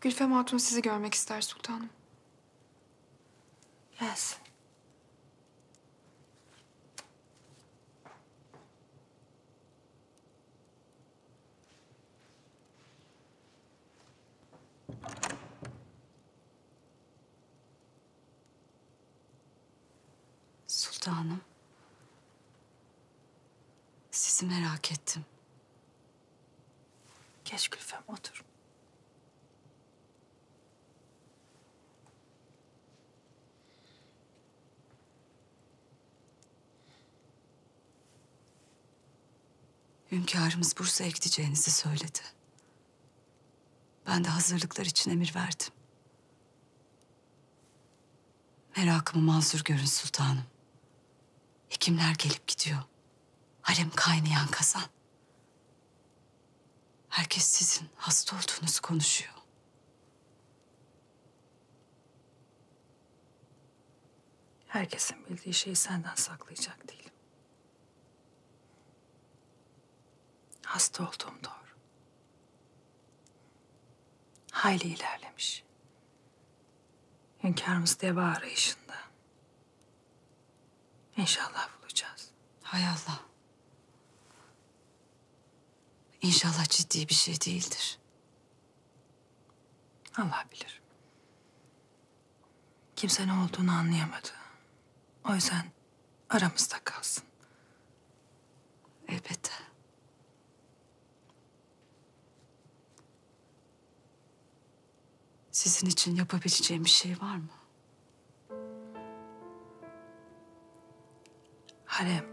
Gülfem Hatun sizi görmek ister sultanım. Gelsin. Sultanım. Sizi merak ettim. Geç Gülfem otur. Hünkârımız Bursa'ya gideceğinizi söyledi. Ben de hazırlıklar için emir verdim. Merakımı mazur görün sultanım. Hekimler gelip gidiyor. Harem kaynayan kazan. Herkes sizin hasta olduğunuzu konuşuyor. Herkesin bildiği şeyi senden saklayacak değilim. Hasta olduğum doğru. Hayli ilerlemiş. Hünkârımız deva arayışında. İnşallah bulacağız. Hay Allah. İnşallah ciddi bir şey değildir. Allah bilir. Kimse ne olduğunu anlayamadı. O yüzden aramızda kalsın. Elbette. Sizin için yapabileceğim bir şey var mı? Harem.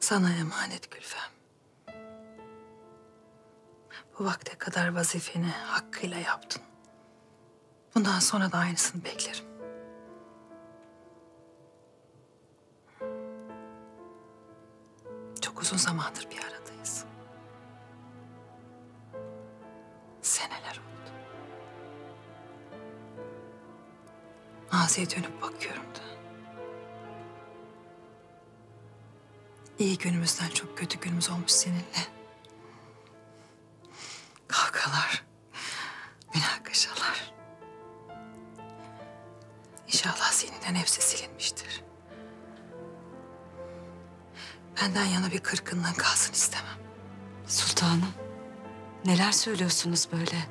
Sana emanet Gülfem. Bu vakte kadar vazifeni hakkıyla yaptın. Bundan sonra da aynısını beklerim. Çok uzun zamandır Maziye dönüp bakıyorum da. İyi günümüzden çok kötü günümüz olmuş seninle. Kavgalar, münakaşalar. İnşallah zihninden hepsi silinmiştir. Benden yana bir kırgınlığın kalsın istemem. Sultanım, neler söylüyorsunuz böyle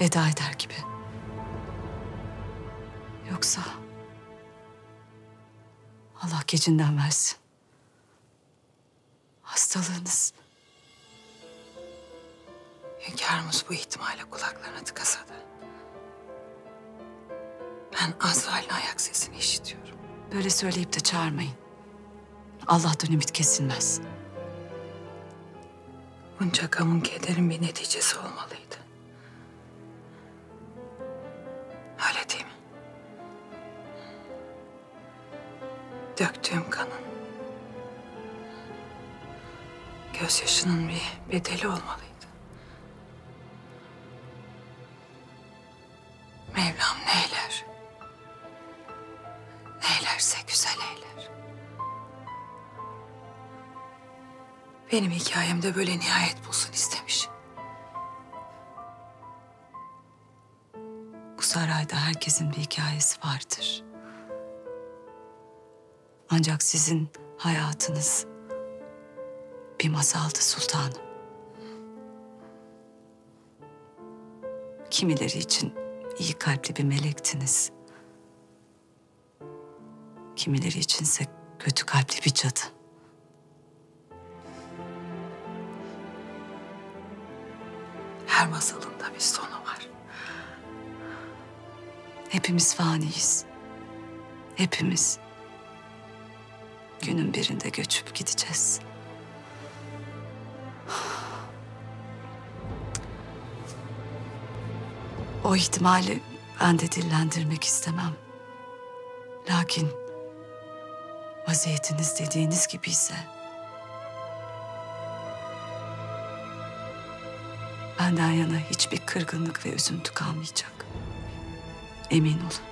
veda eder gibi? Yoksa Allah gecinden versin. Hastalığınız Hünkârımız bu ihtimale kulaklarını tıkasa da. Ben Azrail'in ayak sesini işitiyorum. böyle söyleyip de çağırmayın. Allah'tan ümit kesilmez. Bunca gamın kederin bir neticesi olmalıydı. Döktüğüm kanın, gözyaşının bir bedeli olmalıydı. Mevlam neyler? Neylerse güzel eyler. Benim hikayemde böyle nihayet bulsun istemiş. Bu sarayda herkesin bir hikayesi vardır. Ancak sizin hayatınız bir masaldı sultanım. Kimileri için iyi kalpli bir melektiniz. Kimileri içinse kötü kalpli bir cadı. Her masalın da bir sonu var. Hepimiz faniyiz. Hepimiz. Günün birinde göçüp gideceğiz. O ihtimali ben de dillendirmek istemem. Lakin vaziyetiniz dediğiniz gibi ise benden yana hiçbir kırgınlık ve üzüntü kalmayacak. Emin olun.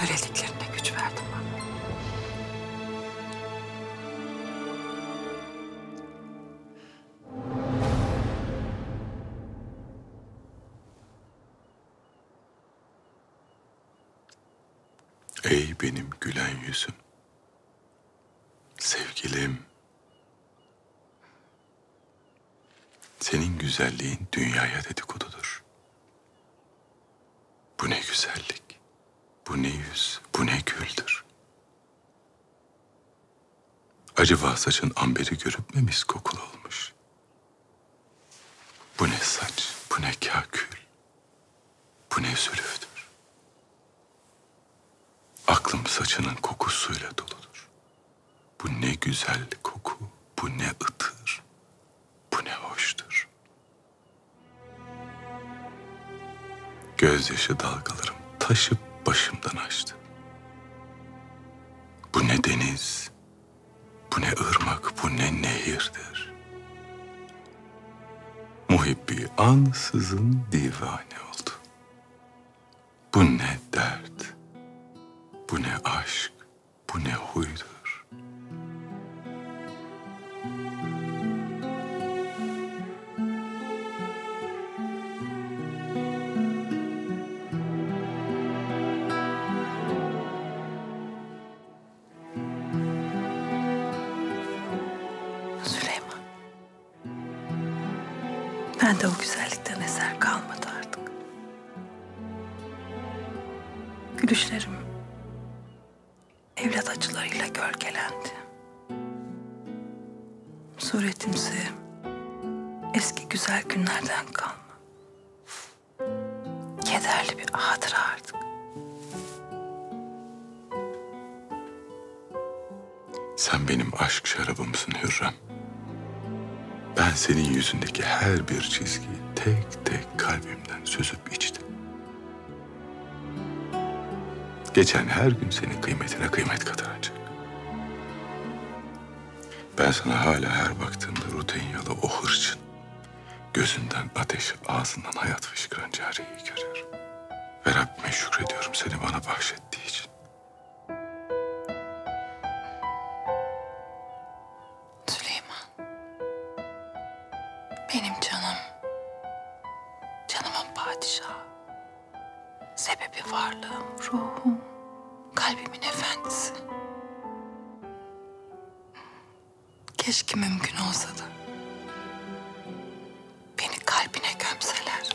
Söylediklerine güç verdin bana. Ey benim gülen yüzüm. Sevgilim. Senin güzelliğin dünyaya dedikodu. Acaba saçın amberi görüp mü mis kokulu olmuş? Bu ne saç, bu ne kakül, bu ne zülüftür. Aklım saçının kokusuyla doludur. Bu ne güzel koku, bu ne ıtır, bu ne hoştur. Gözyaşı dalgalarım taşıp başımdan açtı. Bu ne deniz, bu ne ırmak, bu ne nehirdir. Muhibbi ansızın divane oldu. Bu ne dert, bu ne aşk, bu ne huydur. Sen benim aşk şarabımsın Hürrem. Ben senin yüzündeki her bir çizgiyi tek tek kalbimden süzüp içtim. Geçen her gün senin kıymetine kıymet katacak. Ben sana hala her baktığımda Rutenyalı o hırçın, gözünden ateş, ağzından hayat fışkıran cariyeyi görüyorum. Ve Rabbime şükrediyorum seni bana bahşettiği için. Sebebi varlığım, ruhum. Kalbimin efendisi. Keşke mümkün olsa da. Beni kalbine gömseler.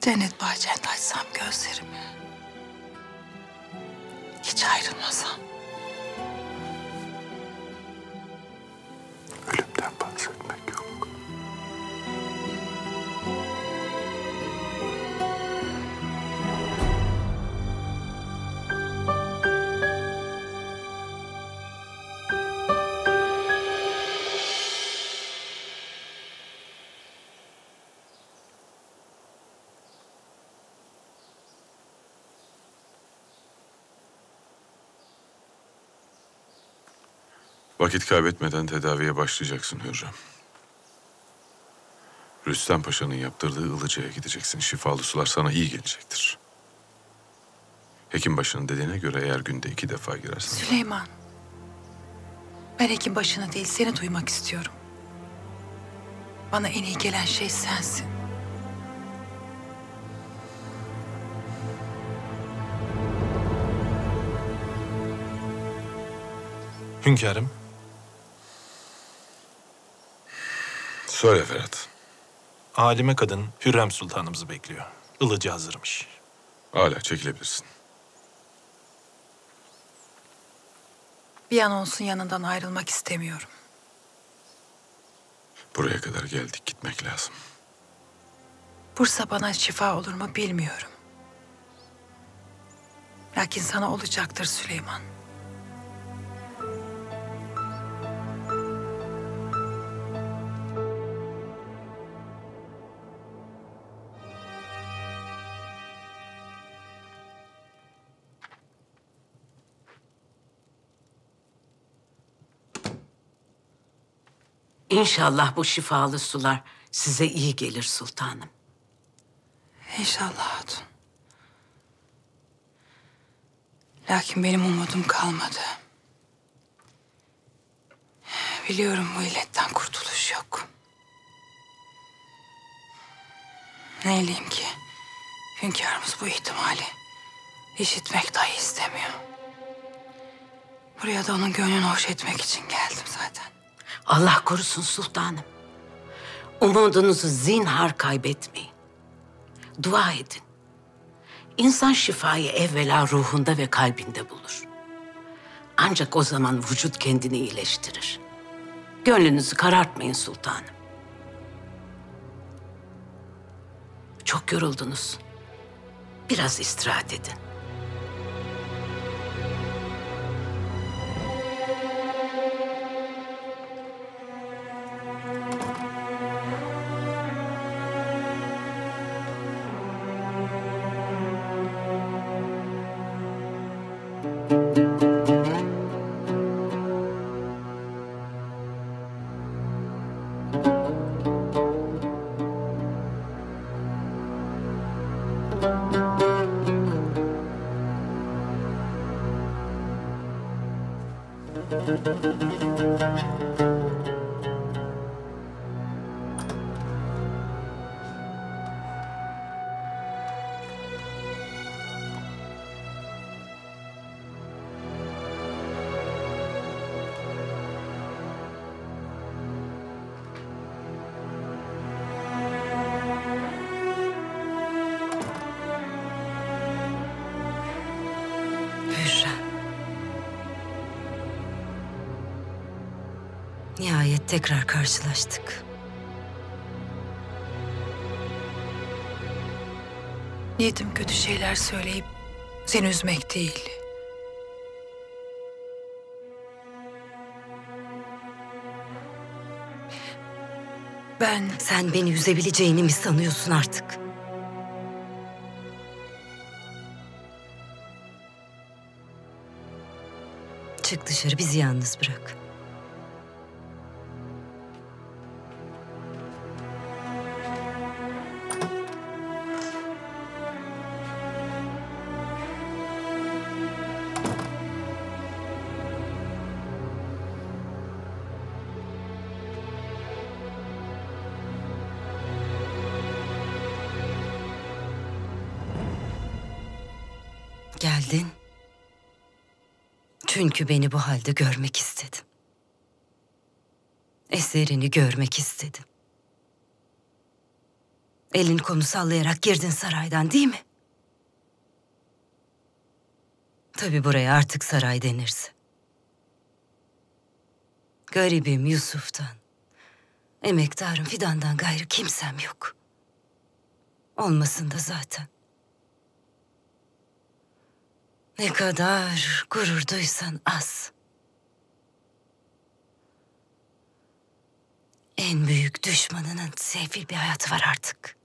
Cennet bahçende açsam gözlerimi. Hiç ayrılmasam. Vakit kaybetmeden tedaviye başlayacaksın Hürrem. Rüstem Paşa'nın yaptırdığı Ilıca'ya gideceksin. Şifalı sular sana iyi gelecektir. Hekimbaşı'nın dediğine göre eğer günde iki defa girersen... Süleyman. Ben hekim başını değil seni duymak istiyorum. Bana en iyi gelen şey sensin. Hünkârım, Söyle Ferhat. alime kadın Hürrem Sultanımızı bekliyor. Ilıcı hazırmış. Hala çekilebilirsin. Bir an olsun yanından ayrılmak istemiyorum. Buraya kadar geldik gitmek lazım. Bursa bana şifa olur mu bilmiyorum. Lakin sana olacaktır Süleyman. İnşallah bu şifalı sular size iyi gelir sultanım. İnşallah hatun. Lakin benim umudum kalmadı. Biliyorum bu illetten kurtuluş yok. Neyleyim ki? Hünkârımız bu ihtimali İşitmek dahi istemiyor. Buraya da onun gönlünü hoş etmek için geldim zaten. Allah korusun sultanım. Umudunuzu zinhar kaybetmeyin. Dua edin. İnsan şifayı evvela ruhunda ve kalbinde bulur. Ancak o zaman vücut kendini iyileştirir. Gönlünüzü karartmayın sultanım. Çok yoruldunuz. Biraz istirahat edin. Hürrem. Tekrar karşılaştık. Niyetim kötü şeyler söyleyip seni üzmek değil. Ben Sen beni üzebileceğini mi sanıyorsun artık? Çık dışarı bizi yalnız bırak. Geldin. Çünkü beni bu halde görmek istedin. Eserini görmek istedim. Elin konu sallayarak girdin saraydan değil mi? Tabii buraya artık saray denirse. Garibim Yusuf'tan, emektarım Fidan'dan gayrı kimsem yok. Olmasın da zaten. Ne kadar gurur duysan az. En büyük düşmanının sefil bir hayatı var artık.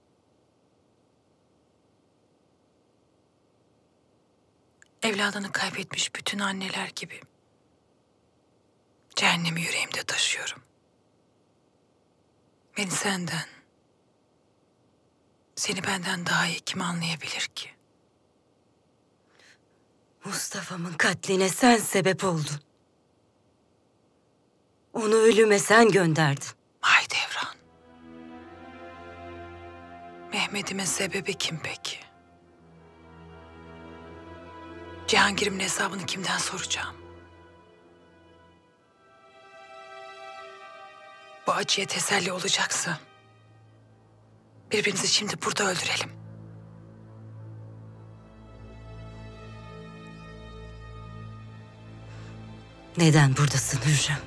evladını kaybetmiş bütün anneler gibi cehennemi yüreğimde taşıyorum. Beni senden, seni benden daha iyi kim anlayabilir ki? Mustafa'mın katline sen sebep oldun. Onu ölüme sen gönderdin. Mahidevran. Mehmet'imin sebebi kim peki? Cihangir'imin hesabını kimden soracağım? Bu acıya teselli olacaksa birbirimizi şimdi burada öldürelim. Neden buradasın Hürrem?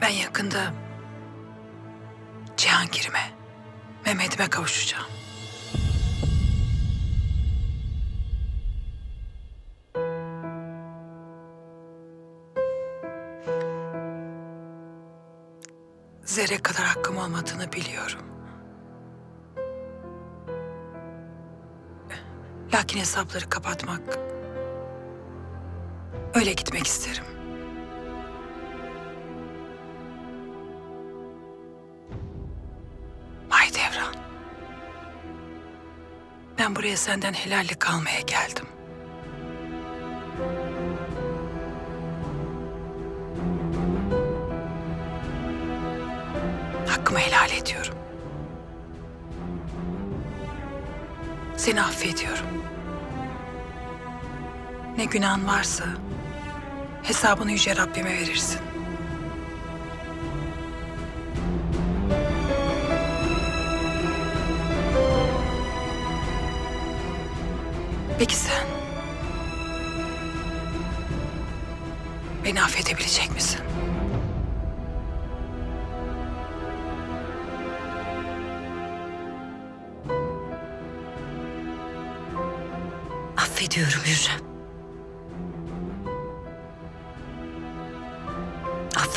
Ben yakında Cihangir'ime, Mehmet'ime kavuşacağım. Zerre kadar hakkım olmadığını biliyorum. Lakin hesapları kapatmak, öyle gitmek isterim. Mahidevran. Ben buraya senden helallik almaya geldim. Hakkımı helal ediyorum. Seni affediyorum. Ne günahın varsa hesabını yüce Rabbime verirsin. Peki sen? Beni affedebilecek misin?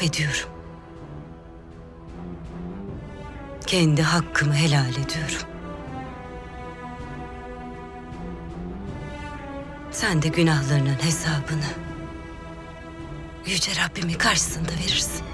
Affediyorum. Kendi hakkımı helal ediyorum. Sen de günahlarının hesabını Yüce Rabbimin karşısında verirsin.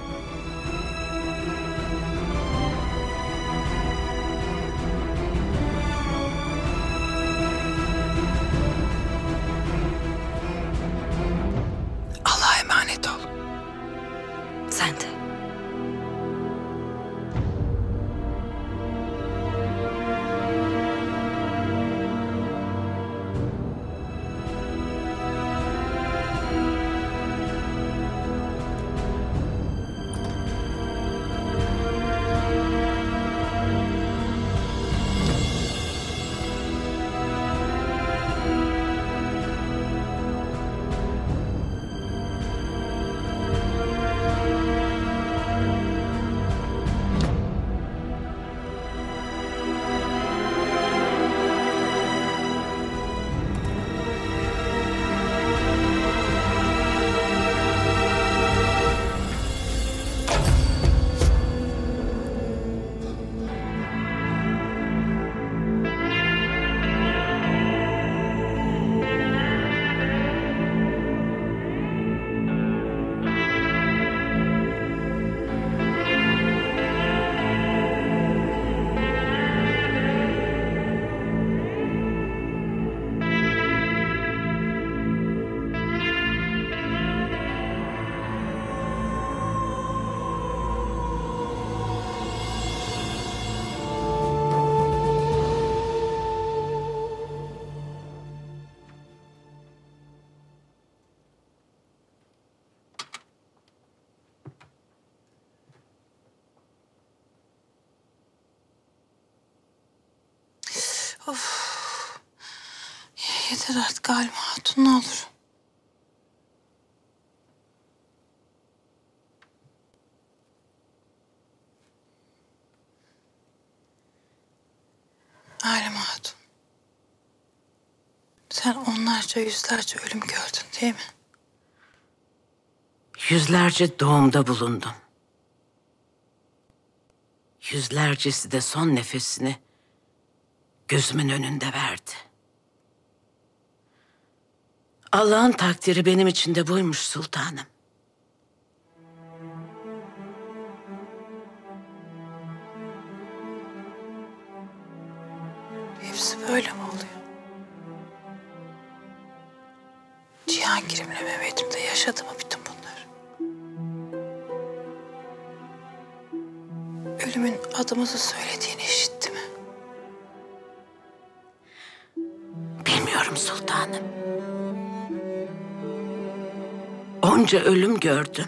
Yeter artık Halim Hatun ne olur. Halim Hatun. Sen onlarca yüzlerce ölüm gördün değil mi? Yüzlerce doğumda bulundum. Yüzlercesi de son nefesini gözümün önünde verdi. Allah'ın takdiri benim için de buymuş sultanım. Hepsi böyle mi oluyor? Cihangir'imle Mehmet'im de yaşadı mı bütün bunlar? Ölümün adımızı söylediğini işitti Bilmiyorum sultanım. Onca ölüm gördüm.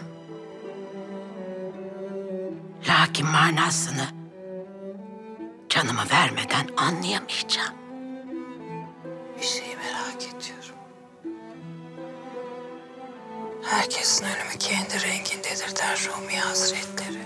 Lakin manasını canımı vermeden anlayamayacağım. Bir şeyi merak ediyorum. Herkesin ölümü kendi rengindedir der Rumi Hazretleri.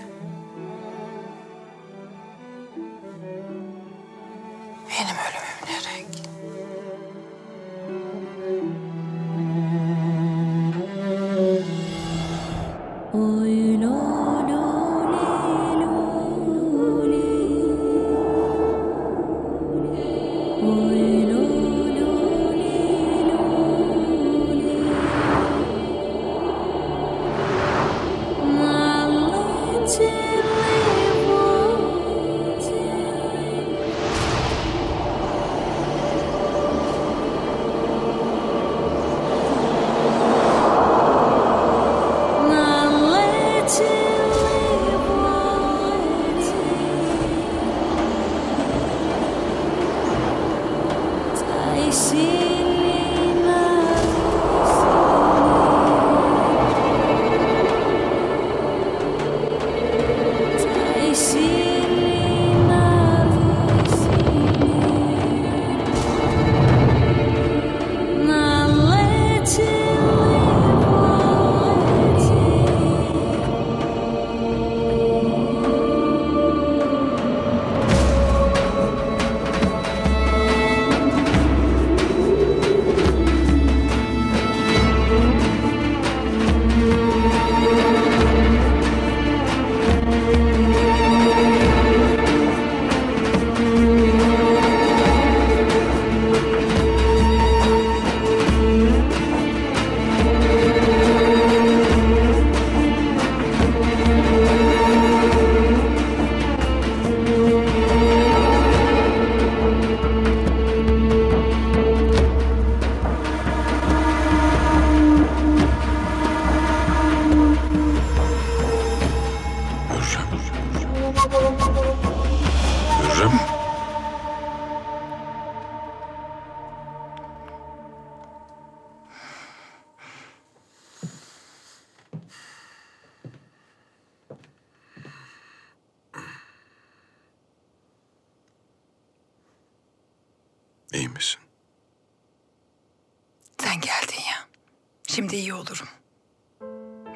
Şimdi iyi olurum.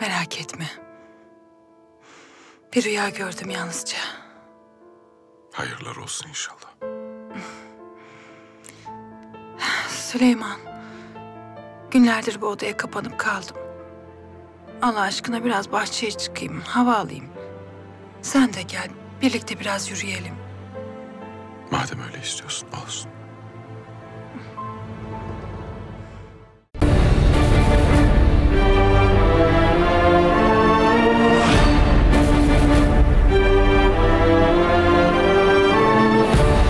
Merak etme. Bir rüya gördüm yalnızca. Hayırlar olsun inşallah. Süleyman. Günlerdir bu odaya kapanıp kaldım. Allah aşkına biraz bahçeye çıkayım, hava alayım. Sen de gel, birlikte biraz yürüyelim. Madem öyle istiyorsun olsun.